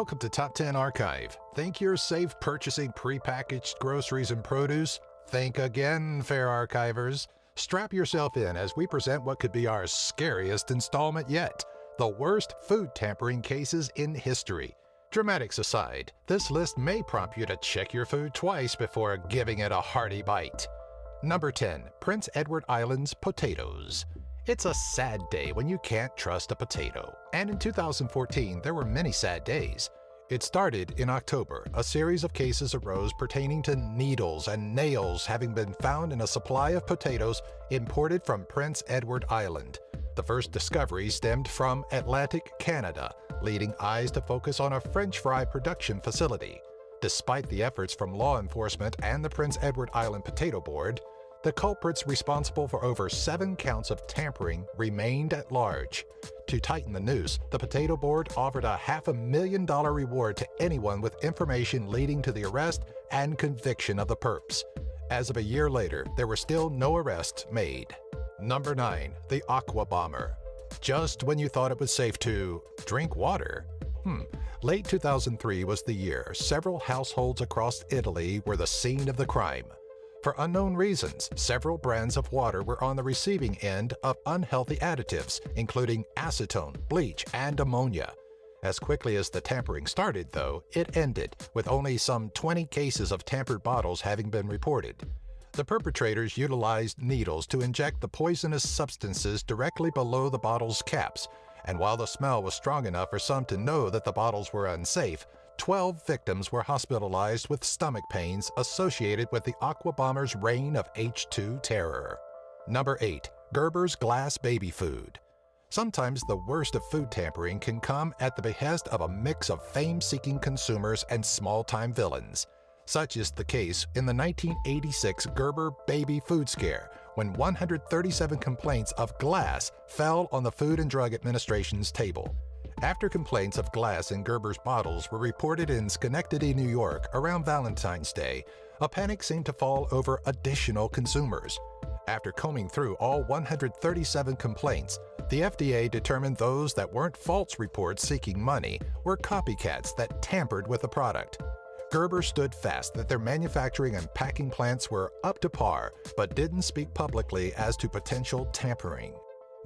Welcome to Top 10 Archive. Think you're safe purchasing prepackaged groceries and produce? Think again, fair archivers. Strap yourself in as we present what could be our scariest installment yet the worst food tampering cases in history. Dramatics aside, this list may prompt you to check your food twice before giving it a hearty bite. Number 10 Prince Edward Island's Potatoes. It's a sad day when you can't trust a potato. And in 2014, there were many sad days. It started in October. A series of cases arose pertaining to needles and nails having been found in a supply of potatoes imported from Prince Edward Island. The first discovery stemmed from Atlantic Canada, leading eyes to focus on a French fry production facility. Despite the efforts from law enforcement and the Prince Edward Island Potato Board, the culprits responsible for over seven counts of tampering remained at large. To tighten the noose, the Potato Board offered a half a million dollar reward to anyone with information leading to the arrest and conviction of the perps. As of a year later, there were still no arrests made. Number 9. The Aqua Bomber. Just when you thought it was safe to drink water. Hmm. Late 2003 was the year several households across Italy were the scene of the crime. For unknown reasons, several brands of water were on the receiving end of unhealthy additives, including acetone, bleach, and ammonia. As quickly as the tampering started, though, it ended, with only some 20 cases of tampered bottles having been reported. The perpetrators utilized needles to inject the poisonous substances directly below the bottle's caps, and while the smell was strong enough for some to know that the bottles were unsafe, 12 victims were hospitalized with stomach pains associated with the Aqua Bomber's reign of H2 terror. Number 8. Gerber's Glass Baby Food. Sometimes the worst of food tampering can come at the behest of a mix of fame seeking consumers and small time villains. Such is the case in the 1986 Gerber baby food scare, when 137 complaints of glass fell on the Food and Drug Administration's table. After complaints of glass in Gerber's bottles were reported in Schenectady, New York around Valentine's Day, a panic seemed to fall over additional consumers. After combing through all 137 complaints, the FDA determined those that weren't false reports seeking money were copycats that tampered with the product. Gerber stood fast that their manufacturing and packing plants were up to par, but didn't speak publicly as to potential tampering.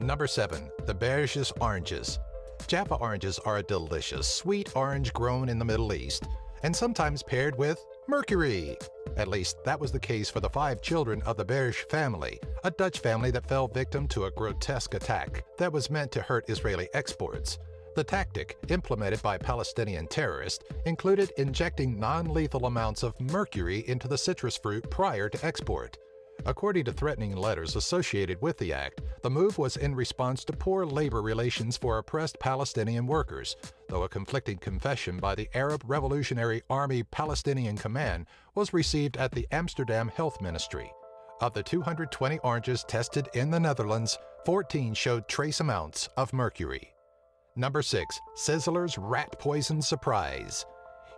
Number 7. The Berges Oranges Jaffa oranges are a delicious, sweet orange grown in the Middle East, and sometimes paired with mercury. At least that was the case for the five children of the Berge family, a Dutch family that fell victim to a grotesque attack that was meant to hurt Israeli exports. The tactic, implemented by Palestinian terrorists, included injecting non lethal amounts of mercury into the citrus fruit prior to export. According to threatening letters associated with the act, the move was in response to poor labor relations for oppressed Palestinian workers, though a conflicting confession by the Arab Revolutionary Army Palestinian Command was received at the Amsterdam Health Ministry. Of the 220 oranges tested in the Netherlands, 14 showed trace amounts of mercury. Number 6. Sizzler's Rat Poison Surprise.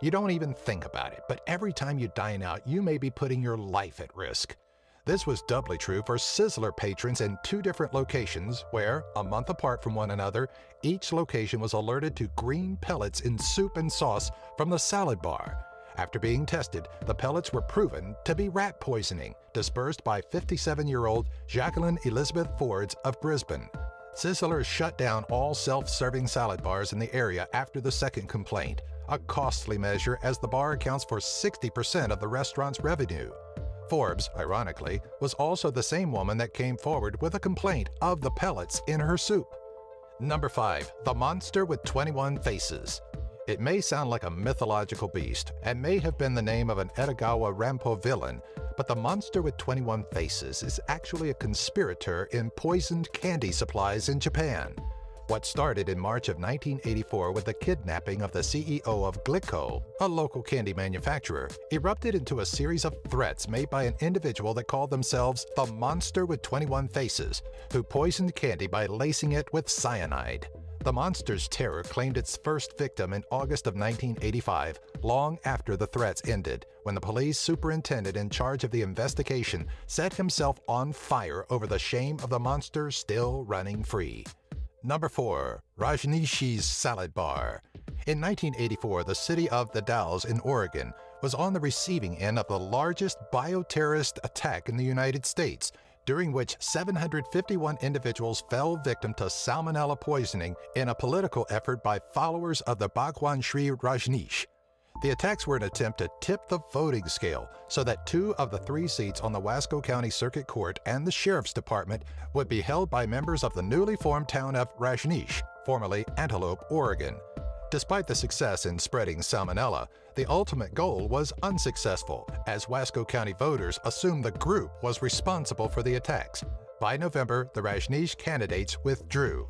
You don't even think about it, but every time you dine out, you may be putting your life at risk. This was doubly true for Sizzler patrons in two different locations where, a month apart from one another, each location was alerted to green pellets in soup and sauce from the salad bar. After being tested, the pellets were proven to be rat poisoning, dispersed by 57-year-old Jacqueline Elizabeth Forbes of Brisbane. Sizzler shut down all self-serving salad bars in the area after the second complaint, a costly measure as the bar accounts for 60% of the restaurant's revenue. Forbes, ironically, was also the same woman that came forward with a complaint of the pellets in her soup. Number 5. The Monster with 21 Faces. It may sound like a mythological beast and may have been the name of an Edogawa Rampo villain, but the monster with 21 faces is actually a conspirator in poisoned candy supplies in Japan. What started in March of 1984 with the kidnapping of the CEO of Glico, a local candy manufacturer, erupted into a series of threats made by an individual that called themselves the Monster with 21 Faces, who poisoned candy by lacing it with cyanide. The monster's terror claimed its first victim in August of 1985, long after the threats ended, when the police superintendent in charge of the investigation set himself on fire over the shame of the monster still running free. Number 4. Rajneeshees Salad Bar. In 1984, the city of The Dalles in Oregon was on the receiving end of the largest bioterrorist attack in the United States, during which 751 individuals fell victim to salmonella poisoning in a political effort by followers of the Bhagwan Shree Rajneesh. The attacks were an attempt to tip the voting scale so that two of the three seats on the Wasco County Circuit Court and the Sheriff's Department would be held by members of the newly formed town of Rajneesh, formerly Antelope, Oregon. Despite the success in spreading salmonella, the ultimate goal was unsuccessful, as Wasco County voters assumed the group was responsible for the attacks. By November, the Rajneesh candidates withdrew.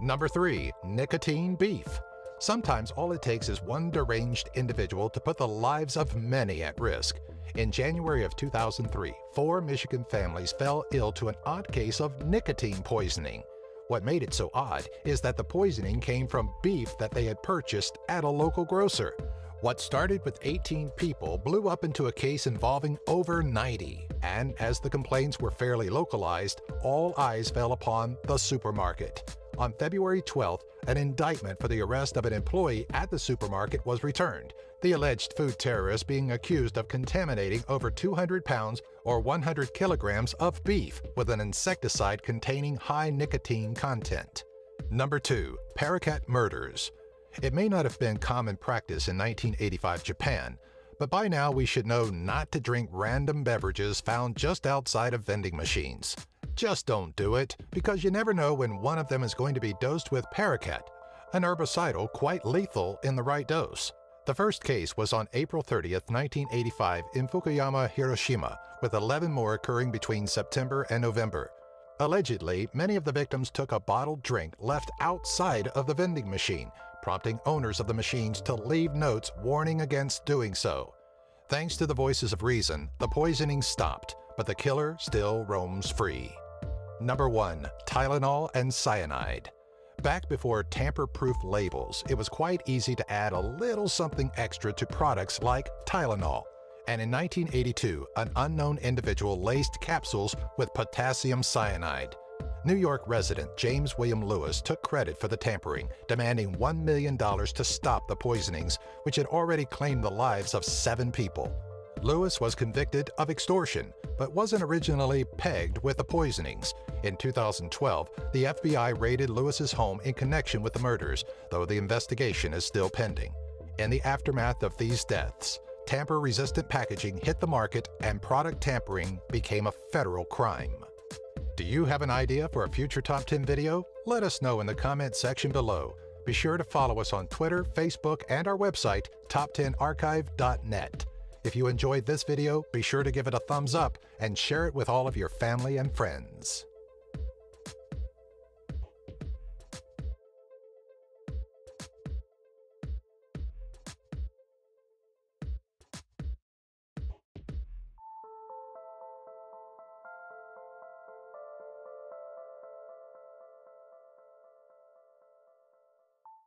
Number 3. Nicotine Beef Sometimes all it takes is one deranged individual to put the lives of many at risk. In January of 2003, four Michigan families fell ill to an odd case of nicotine poisoning. What made it so odd is that the poisoning came from beef that they had purchased at a local grocer. What started with 18 people blew up into a case involving over 90, and as the complaints were fairly localized, all eyes fell upon the supermarket. On February 12th, an indictment for the arrest of an employee at the supermarket was returned, the alleged food terrorist being accused of contaminating over 200 pounds or 100 kilograms of beef with an insecticide containing high nicotine content. Number 2. Paraquat Murders It may not have been common practice in 1985 Japan, but by now we should know not to drink random beverages found just outside of vending machines. Just don't do it, because you never know when one of them is going to be dosed with paraquat, an herbicidal quite lethal in the right dose. The first case was on April 30, 1985 in Fukuyama, Hiroshima, with 11 more occurring between September and November. Allegedly, many of the victims took a bottled drink left outside of the vending machine, prompting owners of the machines to leave notes warning against doing so. Thanks to the voices of reason, the poisoning stopped, but the killer still roams free. Number 1. Tylenol and Cyanide Back before tamper-proof labels, it was quite easy to add a little something extra to products like Tylenol. And in 1982, an unknown individual laced capsules with potassium cyanide. New York resident James William Lewis took credit for the tampering, demanding $1 million to stop the poisonings, which had already claimed the lives of seven people. Lewis was convicted of extortion, but wasn't originally pegged with the poisonings. In 2012, the FBI raided Lewis's home in connection with the murders, though the investigation is still pending. In the aftermath of these deaths, tamper-resistant packaging hit the market and product tampering became a federal crime. Do you have an idea for a future Top 10 video? Let us know in the comment section below. Be sure to follow us on Twitter, Facebook, and our website, top10archive.net. If you enjoyed this video, be sure to give it a thumbs up and share it with all of your family and friends.